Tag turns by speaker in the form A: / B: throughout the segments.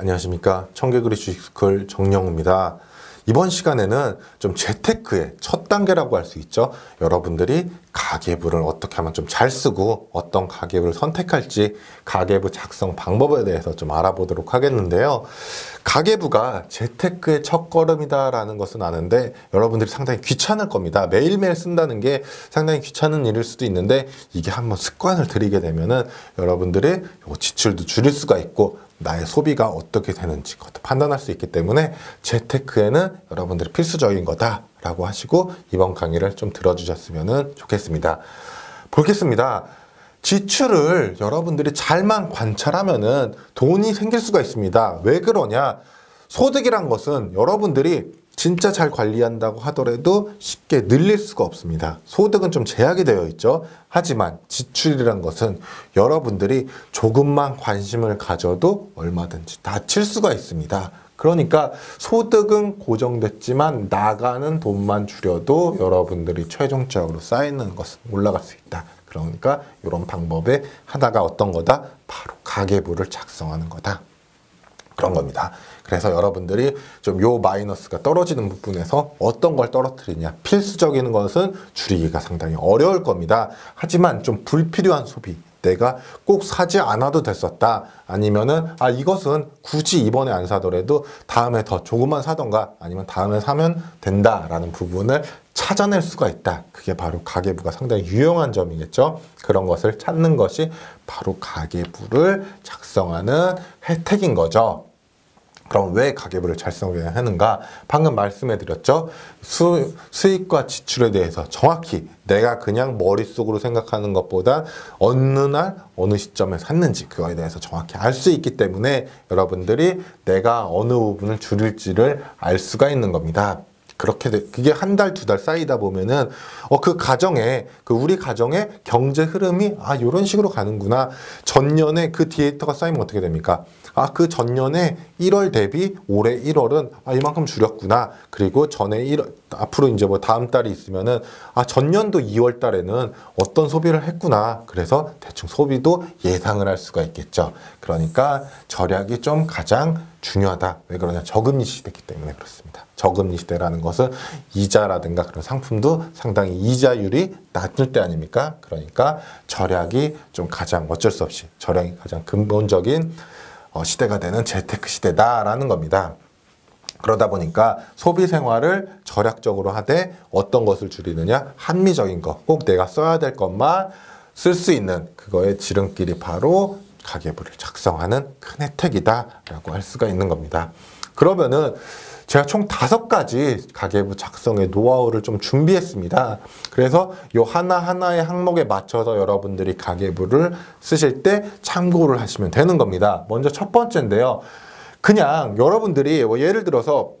A: 안녕하십니까 청개구리 주식스쿨 정영우입니다. 이번 시간에는 좀 재테크의 첫 단계라고 할 수 있죠. 여러분들이 가계부를 어떻게 하면 좀 잘 쓰고 어떤 가계부를 선택할지 가계부 작성 방법에 대해서 좀 알아보도록 하겠는데요. 가계부가 재테크의 첫 걸음이다라는 것은 아는데 여러분들이 상당히 귀찮을 겁니다. 매일매일 쓴다는 게 상당히 귀찮은 일일 수도 있는데 이게 한번 습관을 들이게 되면은 여러분들이 지출도 줄일 수가 있고 나의 소비가 어떻게 되는지 그것도 판단할 수 있기 때문에 재테크에는 여러분들이 필수적인 거다라고 하시고 이번 강의를 좀 들어주셨으면 좋겠습니다. 보겠습니다. 지출을 여러분들이 잘만 관찰하면은 돈이 생길 수가 있습니다. 왜 그러냐? 소득이란 것은 여러분들이 진짜 잘 관리한다고 하더라도 쉽게 늘릴 수가 없습니다. 소득은 좀 제약이 되어 있죠. 하지만 지출이란 것은 여러분들이 조금만 관심을 가져도 얼마든지 다칠 수가 있습니다. 그러니까 소득은 고정됐지만 나가는 돈만 줄여도 여러분들이 최종적으로 쌓이는 것은 올라갈 수 있다. 그러니까 이런 방법에 하나가 어떤 거다? 바로 가계부를 작성하는 거다. 그런 겁니다. 그래서 여러분들이 좀 요 마이너스가 떨어지는 부분에서 어떤 걸 떨어뜨리냐 필수적인 것은 줄이기가 상당히 어려울 겁니다. 하지만 좀 불필요한 소비 내가 꼭 사지 않아도 됐었다. 아니면은 아 이것은 굳이 이번에 안 사더라도 다음에 더 조금만 사던가 아니면 다음에 사면 된다라는 부분을 찾아낼 수가 있다. 그게 바로 가계부가 상당히 유용한 점이겠죠. 그런 것을 찾는 것이 바로 가계부를 작성하는 혜택인 거죠. 그럼 왜 가계부를 작성해야 하는가? 방금 말씀해 드렸죠. 수, 수익과 지출에 대해서 정확히 내가 그냥 머릿속으로 생각하는 것보다 어느 날 어느 시점에 샀는지 그거에 대해서 정확히 알 수 있기 때문에 여러분들이 내가 어느 부분을 줄일지를 알 수가 있는 겁니다. 그렇게 돼, 그게 한 달, 두달 쌓이다 보면은, 어, 그 가정에, 그 우리 가정의 경제 흐름이, 아, 요런 식으로 가는구나. 전년에 그 데이터가 쌓이면 어떻게 됩니까? 아, 그 전년에 1월 대비 올해 1월은 아, 이만큼 줄였구나. 그리고 전에 1월, 앞으로 이제 뭐 다음 달이 있으면은 아, 전년도 2월 달에는 어떤 소비를 했구나. 그래서 대충 소비도 예상을 할 수가 있겠죠. 그러니까 절약이 좀 가장 중요하다. 왜 그러냐? 저금리 시대이기 때문에 그렇습니다. 저금리 시대라는 것은 이자라든가 그런 상품도 상당히 이자율이 낮을 때 아닙니까? 그러니까 절약이 좀 가장 어쩔 수 없이 절약이 가장 근본적인 어, 시대가 되는 재테크 시대다라는 겁니다. 그러다 보니까 소비 생활을 절약적으로 하되 어떤 것을 줄이느냐? 합리적인 것, 꼭 내가 써야 될 것만 쓸 수 있는 그거의 지름길이 바로 가계부를 작성하는 큰 혜택이다라고 할 수가 있는 겁니다. 그러면은 제가 총 다섯 가지 가계부 작성의 노하우를 좀 준비했습니다. 그래서 요 하나하나의 항목에 맞춰서 여러분들이 가계부를 쓰실 때 참고를 하시면 되는 겁니다. 먼저 첫 번째인데요. 그냥 여러분들이 뭐 예를 들어서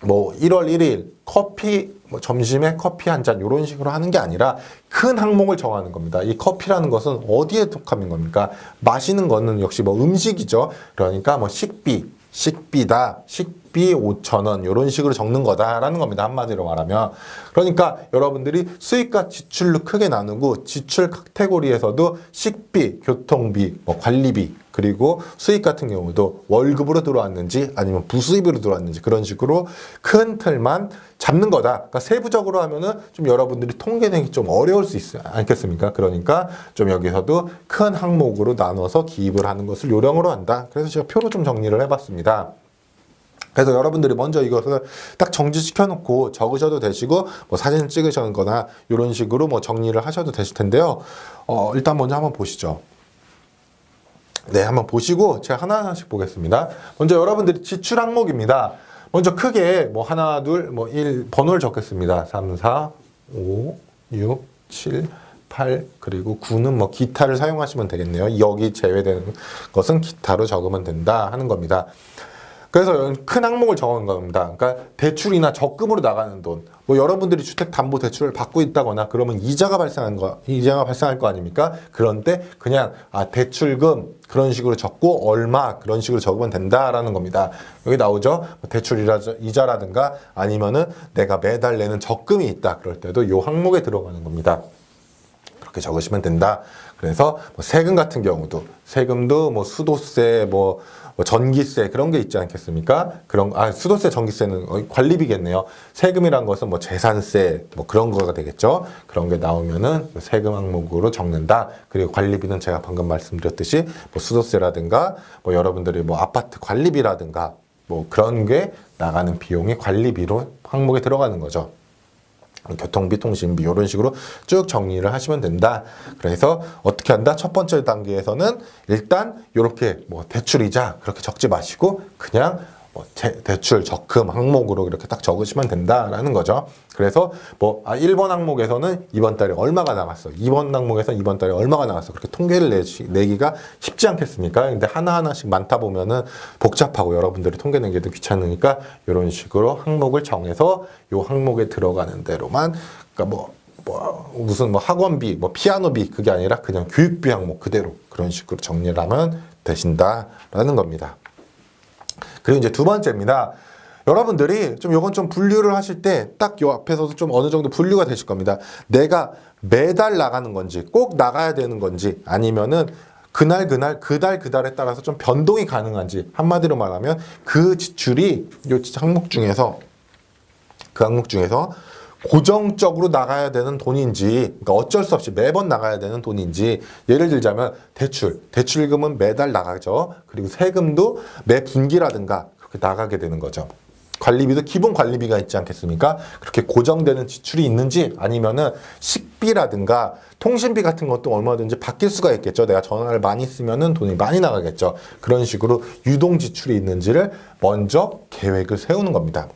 A: 뭐 1월 1일 커피 뭐 점심에 커피 한 잔 이런 식으로 하는 게 아니라 큰 항목을 정하는 겁니다. 이 커피라는 것은 어디에 속하는 겁니까? 마시는 거는 역시 뭐 음식이죠. 그러니까 뭐 식비, 식비다, 식비 5천 원 이런 식으로 적는 거다라는 겁니다. 한마디로 말하면. 그러니까 여러분들이 수익과 지출로 크게 나누고 지출 카테고리에서도 식비, 교통비, 뭐 관리비 그리고 수익 같은 경우도 월급으로 들어왔는지 아니면 부수입으로 들어왔는지 그런 식으로 큰 틀만 잡는 거다. 그러니까 세부적으로 하면은 좀 여러분들이 통계내기 좀 어려울 수 있지 않겠습니까? 그러니까 좀 여기서도 큰 항목으로 나눠서 기입을 하는 것을 요령으로 한다. 그래서 제가 표로 좀 정리를 해봤습니다. 그래서 여러분들이 먼저 이것을 딱 정지시켜 놓고 적으셔도 되시고 뭐 사진 찍으시거나 이런 식으로 뭐 정리를 하셔도 되실 텐데요. 어, 일단 먼저 한번 보시죠. 네, 한번 보시고 제가 하나하나씩 보겠습니다. 먼저 여러분들이 지출 항목입니다. 먼저 크게 뭐 하나, 둘, 뭐 1, 번호를 적겠습니다. 3, 4, 5, 6, 7, 8, 그리고 9는 뭐 기타를 사용하시면 되겠네요. 여기 제외되는 것은 기타로 적으면 된다 하는 겁니다. 그래서 큰 항목을 정한 겁니다. 그러니까 대출이나 적금으로 나가는 돈. 뭐 여러분들이 주택담보대출을 받고 있다거나 그러면 이자가 발생한 거, 이자가 발생할 거 아닙니까? 그런데 그냥 아 대출금 그런 식으로 적고 얼마 그런 식으로 적으면 된다라는 겁니다. 여기 나오죠? 뭐 대출이라 이자라든가 아니면은 내가 매달 내는 적금이 있다 그럴 때도 요 항목에 들어가는 겁니다. 그렇게 적으시면 된다. 그래서 뭐 세금 같은 경우도 세금도 뭐 수도세 뭐, 뭐 전기세 그런 게 있지 않겠습니까? 그런 아 수도세 전기세는 관리비겠네요. 세금이란 것은 뭐 재산세 뭐 그런 거가 되겠죠. 그런 게 나오면은 세금 항목으로 적는다. 그리고 관리비는 제가 방금 말씀드렸듯이 뭐 수도세라든가 뭐 여러분들이 뭐 아파트 관리비라든가 뭐 그런 게 나가는 비용이 관리비로 항목에 들어가는 거죠. 교통비, 통신비 이런 식으로 쭉 정리를 하시면 된다. 그래서 어떻게 한다? 첫 번째 단계에서는 일단 이렇게 뭐 대출이자 그렇게 적지 마시고 그냥 뭐 대, 출 적금 항목으로 이렇게 딱 적으시면 된다라는 거죠. 그래서 뭐 아, 1번 항목에서는 이번 달에 얼마가 나갔어. 2번 항목에서 이번 달에 얼마가 나갔어. 그렇게 통계를 내시, 내기가 쉽지 않겠습니까? 근데 하나하나씩 많다 보면은 복잡하고 여러분들이 통계 내기도 귀찮으니까 이런 식으로 항목을 정해서 요 항목에 들어가는 대로만 그러니까 뭐, 뭐 무슨 뭐 학원비, 뭐 피아노비 그게 아니라 그냥 교육비 항목 그대로 그런 식으로 정리를 하면 되신다라는 겁니다. 그리고 이제 두 번째입니다. 여러분들이 좀 요건 좀 분류를 하실 때 딱 요 앞에서도 좀 어느 정도 분류가 되실 겁니다. 내가 매달 나가는 건지 꼭 나가야 되는 건지 아니면은 그날 그날 그달 그달에 따라서 좀 변동이 가능한지 한마디로 말하면 그 지출이 요 항목 중에서 그 항목 중에서 고정적으로 나가야 되는 돈인지 그러니까 어쩔 수 없이 매번 나가야 되는 돈인지 예를 들자면 대출 대출금은 매달 나가죠. 그리고 세금도 매 분기라든가 그렇게 나가게 되는 거죠. 관리비도 기본 관리비가 있지 않겠습니까? 그렇게 고정되는 지출이 있는지 아니면은 식비라든가 통신비 같은 것도 얼마든지 바뀔 수가 있겠죠. 내가 전화를 많이 쓰면은 돈이 많이 나가겠죠. 그런 식으로 유동 지출이 있는지를 먼저 계획을 세우는 겁니다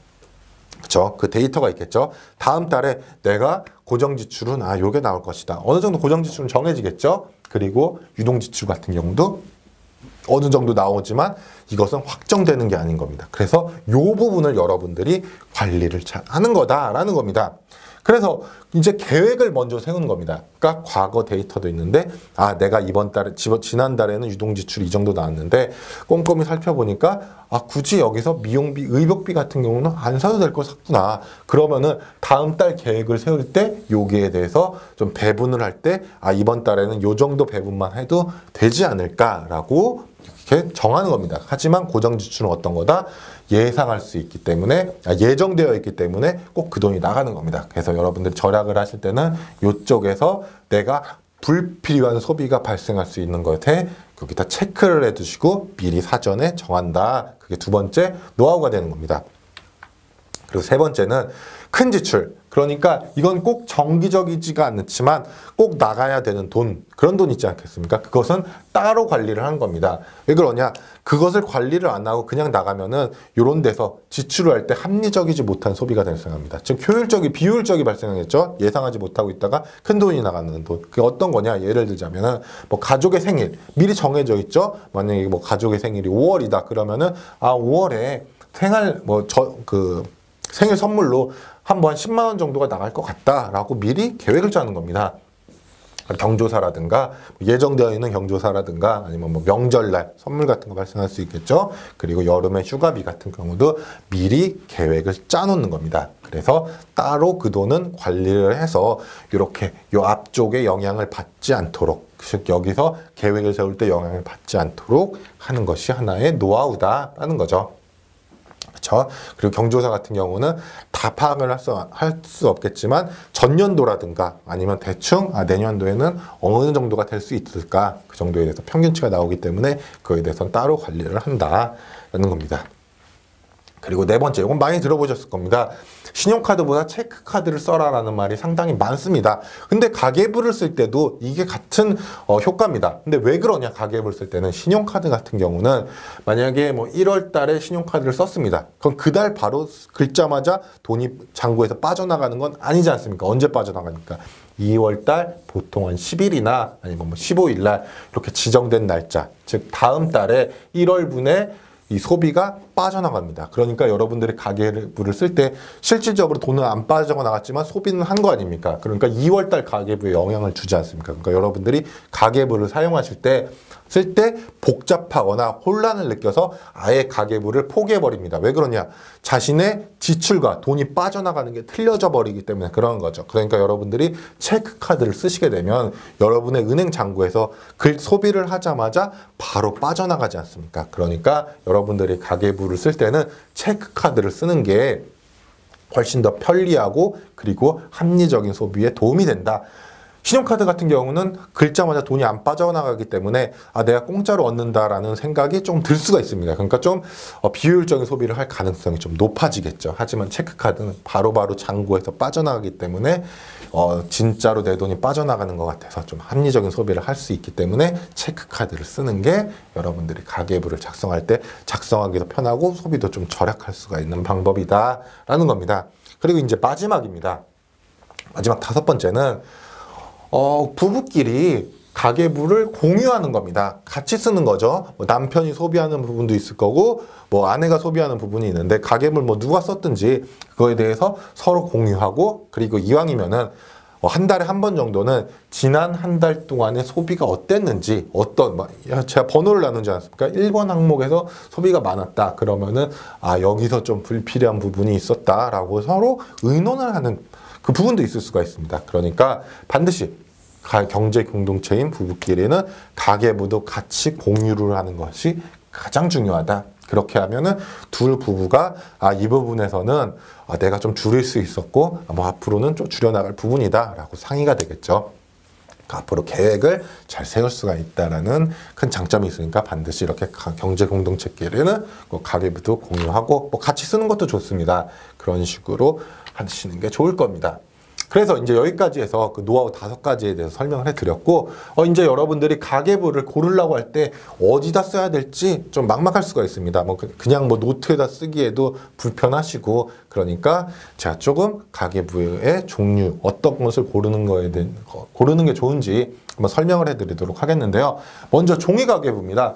A: 그쵸? 그 데이터가 있겠죠. 다음 달에 내가 고정 지출은 아 요게 나올 것이다. 어느 정도 고정 지출은 정해지겠죠. 그리고 유동 지출 같은 경우도 어느 정도 나오지만 이것은 확정되는 게 아닌 겁니다. 그래서 요 부분을 여러분들이 관리를 잘 하는 거다라는 겁니다. 그래서 이제 계획을 먼저 세우는 겁니다. 그러니까 과거 데이터도 있는데 아 내가 이번 달에 지난 달에는 유동 지출이 이 정도 나왔는데 꼼꼼히 살펴보니까 아 굳이 여기서 미용비, 의복비 같은 경우는 안 사도 될거 샀구나. 그러면은 다음 달 계획을 세울 때 여기에 대해서 좀 배분을 할 때 아 이번 달에는 요 정도 배분만 해도 되지 않을까라고 이렇게 정하는 겁니다. 하지만 고정 지출은 어떤 거다? 예상할 수 있기 때문에 아, 예정되어 있기 때문에 꼭 그 돈이 나가는 겁니다. 그래서 여러분들이 절약을 하실 때는 이쪽에서 내가 불필요한 소비가 발생할 수 있는 것에 거기다 체크를 해두시고 미리 사전에 정한다. 그게 두 번째 노하우가 되는 겁니다. 그리고 세 번째는 큰 지출. 그러니까 이건 꼭 정기적이지가 않지만 꼭 나가야 되는 돈 그런 돈 있지 않겠습니까? 그것은 따로 관리를 하는 겁니다. 왜 그러냐? 그것을 관리를 안 하고 그냥 나가면은 이런 데서 지출을 할 때 합리적이지 못한 소비가 발생합니다. 즉 효율적이 비효율적이 발생하겠죠. 예상하지 못하고 있다가 큰 돈이 나가는 돈. 그게 어떤 거냐? 예를 들자면은 뭐 가족의 생일 미리 정해져 있죠. 만약에 뭐 가족의 생일이 5월이다 그러면은 아 5월에 생활 뭐 저 그 생일 선물로 한 번 10만 원 정도가 나갈 것 같다라고 미리 계획을 짜는 겁니다. 경조사라든가 예정되어 있는 경조사라든가 아니면 뭐 명절날 선물 같은 거 발생할 수 있겠죠. 그리고 여름에 휴가비 같은 경우도 미리 계획을 짜놓는 겁니다. 그래서 따로 그 돈은 관리를 해서 이렇게 요 앞쪽에 영향을 받지 않도록 즉 여기서 계획을 세울 때 영향을 받지 않도록 하는 것이 하나의 노하우다라는 거죠. 그렇죠? 그리고 경조사 같은 경우는 다 파악을 할 수 할 수 없겠지만 전년도라든가 아니면 대충 아, 내년도에는 어느 정도가 될 수 있을까 그 정도에 대해서 평균치가 나오기 때문에 그에 대해서는 따로 관리를 한다라는 겁니다. 그리고 네 번째, 이건 많이 들어보셨을 겁니다. 신용카드보다 체크카드를 써라라는 말이 상당히 많습니다. 근데 가계부를 쓸 때도 이게 같은 어, 효과입니다. 근데 왜 그러냐, 가계부를 쓸 때는 신용카드 같은 경우는 만약에 뭐 1월 달에 신용카드를 썼습니다. 그럼 그달 바로 긁자마자 돈이 잔고에서 빠져나가는 건 아니지 않습니까? 언제 빠져나가니까. 2월 달 보통 한 10일이나 아니면 뭐 15일 날 이렇게 지정된 날짜, 즉 다음 달에 1월 분에 이 소비가 빠져나갑니다. 그러니까 여러분들이 가계부를 쓸 때 실질적으로 돈은 안 빠져나갔지만 소비는 한 거 아닙니까? 그러니까 2월달 가계부에 영향을 주지 않습니까? 그러니까 여러분들이 가계부를 사용하실 때 쓸 때 복잡하거나 혼란을 느껴서 아예 가계부를 포기해버립니다. 왜 그러냐? 자신의 지출과 돈이 빠져나가는 게 틀려져 버리기 때문에 그런 거죠. 그러니까 여러분들이 체크카드를 쓰시게 되면 여러분의 은행 잔고에서 그 소비를 하자마자 바로 빠져나가지 않습니까? 그러니까 여러분 들이 가계부를 쓸 때는 체크카드를 쓰는 게 훨씬 더 편리하고 그리고 합리적인 소비에 도움이 된다. 신용카드 같은 경우는 긁자마자 돈이 안 빠져나가기 때문에 아 내가 공짜로 얻는다라는 생각이 좀 들 수가 있습니다. 그러니까 좀 어, 비효율적인 소비를 할 가능성이 좀 높아지겠죠. 하지만 체크카드는 바로바로 잔고에서 빠져나가기 때문에 어, 진짜로 내 돈이 빠져나가는 것 같아서 좀 합리적인 소비를 할 수 있기 때문에 체크카드를 쓰는 게 여러분들이 가계부를 작성할 때 작성하기도 편하고 소비도 좀 절약할 수가 있는 방법이다라는 겁니다. 그리고 이제 마지막입니다. 마지막 다섯 번째는 어, 부부끼리 가계부를 공유하는 겁니다. 같이 쓰는 거죠. 뭐 남편이 소비하는 부분도 있을 거고, 뭐 아내가 소비하는 부분이 있는데, 가계부를 뭐 누가 썼든지 그거에 대해서 서로 공유하고, 그리고 이왕이면은 어, 한 달에 한 번 정도는 지난 한 달 동안의 소비가 어땠는지, 어떤, 막, 제가 번호를 나누지 않습니까? 1번 항목에서 소비가 많았다. 그러면은, 아, 여기서 좀 불필요한 부분이 있었다라고 서로 의논을 하는 그 부분도 있을 수가 있습니다. 그러니까 반드시 경제 공동체인 부부끼리는 가계부도 같이 공유를 하는 것이 가장 중요하다. 그렇게 하면은 둘 부부가 아 이 부분에서는 아, 내가 좀 줄일 수 있었고 아, 뭐 앞으로는 좀 줄여나갈 부분이다라고 상의가 되겠죠. 그러니까 앞으로 계획을 잘 세울 수가 있다라는 큰 장점이 있으니까 반드시 이렇게 경제 공동체끼리는 뭐 가계부도 공유하고 뭐 같이 쓰는 것도 좋습니다. 그런 식으로 하시는 게 좋을 겁니다. 그래서 이제 여기까지 해서 그 노하우 다섯 가지에 대해서 설명을 해드렸고, 어, 이제 여러분들이 가계부를 고르려고 할 때 어디다 써야 될지 좀 막막할 수가 있습니다. 뭐 그, 그냥 뭐 노트에다 쓰기에도 불편하시고, 그러니까 제가 조금 가계부의 종류, 어떤 것을 고르는 거에 대한, 고르는 게 좋은지 한번 설명을 해드리도록 하겠는데요. 먼저 종이 가계부입니다.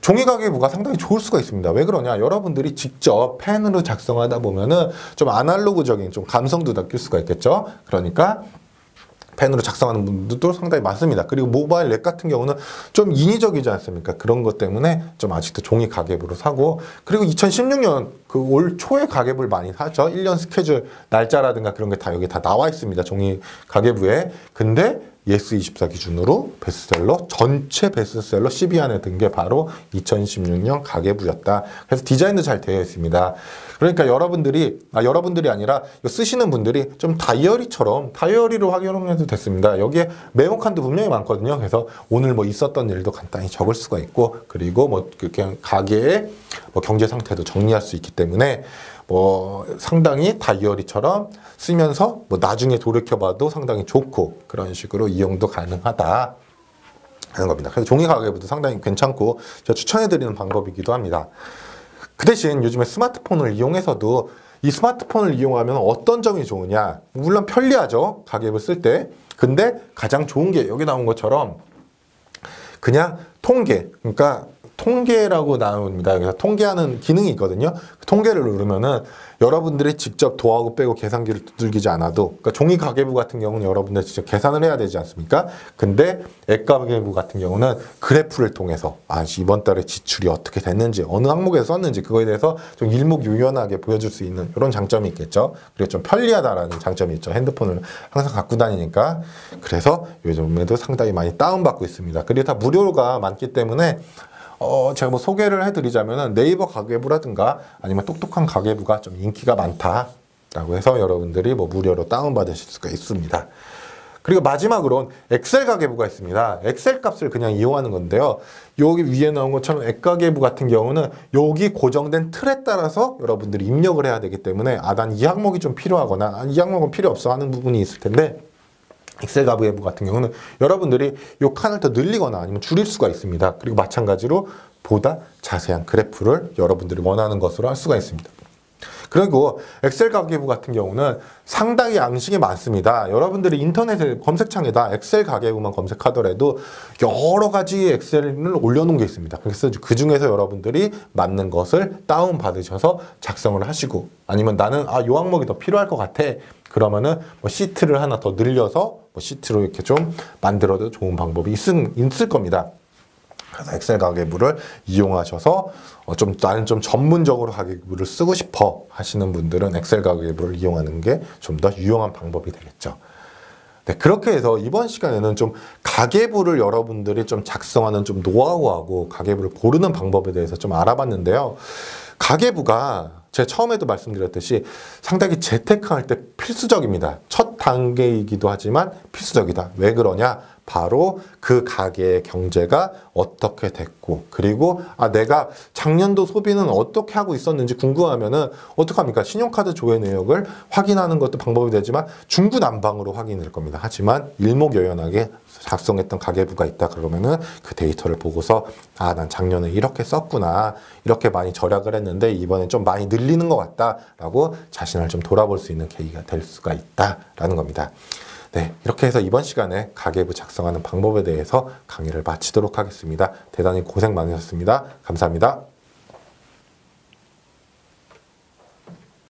A: 종이 가계부가 상당히 좋을 수가 있습니다. 왜 그러냐? 여러분들이 직접 펜으로 작성하다 보면은 좀 아날로그적인 좀 감성도 느낄 수가 있겠죠. 그러니까 펜으로 작성하는 분들도 상당히 많습니다. 그리고 모바일 랩 같은 경우는 좀 인위적이지 않습니까? 그런 것 때문에 좀 아직도 종이 가계부로 사고 그리고 2016년 그 올 초에 가계부를 많이 사죠. 1년 스케줄 날짜라든가 그런 게 다 여기 다 나와 있습니다. 종이 가계부에. 근데 예스24 기준으로 베스트셀러 전체 베스트셀러 10위 안에 든 게 바로 2016년 가계부였다. 그래서 디자인도 잘 되어 있습니다. 그러니까 여러분들이 아 여러분들이 아니라 쓰시는 분들이 좀 다이어리처럼 다이어리로 확인해도 됐습니다. 여기에 메모 칸도 분명히 많거든요. 그래서 오늘 뭐 있었던 일도 간단히 적을 수가 있고 그리고 뭐 그냥 가게의 뭐 경제 상태도 정리할 수 있기 때문에 뭐 상당히 다이어리처럼 쓰면서 뭐 나중에 돌이켜봐도 상당히 좋고 그런 식으로 이용도 가능하다. 하는 겁니다. 그래서 종이 가계부도 상당히 괜찮고 제가 추천해드리는 방법이기도 합니다. 그 대신 요즘에 스마트폰을 이용해서도 이 스마트폰을 이용하면 어떤 점이 좋으냐? 물론 편리하죠. 가계부 쓸 때. 근데 가장 좋은 게 여기 나온 것처럼 그냥 통계. 그러니까 통계라고 나옵니다. 그래서 통계하는 기능이 있거든요. 그 통계를 누르면은 여러분들이 직접 도하고 빼고 계산기를 두들기지 않아도 그러니까 종이 가계부 같은 경우는 여러분들 직접 계산을 해야 되지 않습니까? 근데 액 가계부 같은 경우는 그래프를 통해서 아 이번 달에 지출이 어떻게 됐는지 어느 항목에 썼는지 그거에 대해서 좀 일목요연하게 보여줄 수 있는 이런 장점이 있겠죠. 그리고 좀 편리하다라는 장점이 있죠. 핸드폰을 항상 갖고 다니니까 그래서 요즘에도 상당히 많이 다운받고 있습니다. 그리고 다 무료가 많기 때문에 어, 제가 뭐 소개를 해드리자면은 네이버 가계부라든가 아니면 똑똑한 가계부가 좀 인기가 많다라고 해서 여러분들이 뭐 무료로 다운받으실 수가 있습니다. 그리고 마지막으로는 엑셀 가계부가 있습니다. 엑셀 값을 그냥 이용하는 건데요. 여기 위에 나온 것처럼 액가계부 같은 경우는 여기 고정된 틀에 따라서 여러분들이 입력을 해야 되기 때문에 아, 난 이 항목이 좀 필요하거나 이 항목은 필요 없어 하는 부분이 있을 텐데 엑셀 가부예부 같은 경우는 여러분들이 이 칸을 더 늘리거나 아니면 줄일 수가 있습니다. 그리고 마찬가지로 보다 자세한 그래프를 여러분들이 원하는 것으로 할 수가 있습니다. 그리고 엑셀 가계부 같은 경우는 상당히 양식이 많습니다. 여러분들이 인터넷에 검색창에다 엑셀 가계부만 검색하더라도 여러 가지 엑셀을 올려놓은 게 있습니다. 그래서 그 중에서 여러분들이 맞는 것을 다운 받으셔서 작성을 하시고 아니면 나는 아 요 항목이 더 필요할 것 같아. 그러면은 뭐 시트를 하나 더 늘려서 뭐 시트로 이렇게 좀 만들어도 좋은 방법이 있, 있을 겁니다. 그래서 엑셀 가계부를 이용하셔서 어, 좀 나는 좀 전문적으로 가계부를 쓰고 싶어 하시는 분들은 엑셀 가계부를 이용하는 게 좀 더 유용한 방법이 되겠죠. 네, 그렇게 해서 이번 시간에는 좀 가계부를 여러분들이 좀 작성하는 좀 노하우하고 가계부를 고르는 방법에 대해서 좀 알아봤는데요. 가계부가 제가 처음에도 말씀드렸듯이 상당히 재테크할 때 필수적입니다. 첫 단계이기도 하지만 필수적이다. 왜 그러냐? 바로 그 가게의 경제가 어떻게 됐고 그리고 아 내가 작년도 소비는 어떻게 하고 있었는지 궁금하면은 어떡합니까 신용카드 조회 내역을 확인하는 것도 방법이 되지만 중구난방으로 확인될 겁니다 하지만 일목요연하게 작성했던 가계부가 있다 그러면은 그 데이터를 보고서 아 난 작년에 이렇게 썼구나 이렇게 많이 절약을 했는데 이번엔 좀 많이 늘리는 것 같다라고 자신을 좀 돌아볼 수 있는 계기가 될 수가 있다라는 겁니다. 네, 이렇게 해서 이번 시간에 가계부 작성하는 방법에 대해서 강의를 마치도록 하겠습니다. 대단히 고생 많으셨습니다. 감사합니다.